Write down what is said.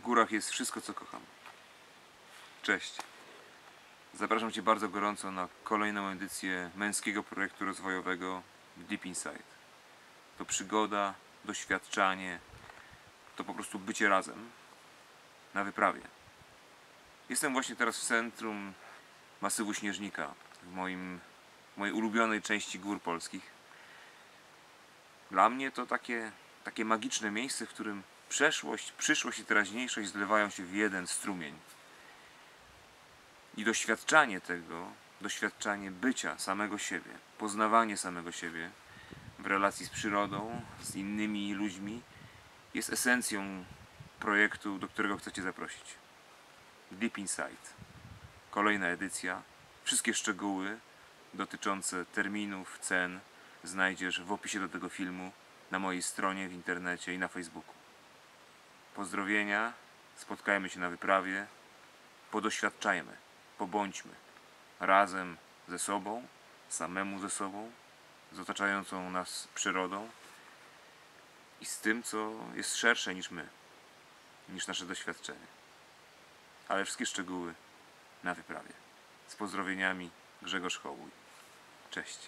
górach jest wszystko, co kocham. Cześć. Zapraszam Cię bardzo gorąco na kolejną edycję męskiego projektu rozwojowego Deep Inside. To przygoda, doświadczanie, to po prostu bycie razem na wyprawie. Jestem właśnie teraz w centrum masywu Śnieżnika, w moim, mojej ulubionej części gór polskich. Dla mnie to takie, takie magiczne miejsce, w którym przeszłość, przyszłość i teraźniejszość zlewają się w jeden strumień. I doświadczanie tego, doświadczanie bycia samego siebie, poznawanie samego siebie w relacji z przyrodą, z innymi ludźmi, jest esencją projektu, do którego chcę Cię zaprosić. Deep Inside. Kolejna edycja. Wszystkie szczegóły dotyczące terminów, cen znajdziesz w opisie do tego filmu na mojej stronie w internecie i na Facebooku. Pozdrowienia, spotkajmy się na wyprawie, podoświadczajmy, pobądźmy razem ze sobą, samemu ze sobą, z otaczającą nas przyrodą i z tym, co jest szersze niż my, niż nasze doświadczenie. Ale wszystkie szczegóły na wyprawie. Z pozdrowieniami Grzegorz Hołuj. Cześć.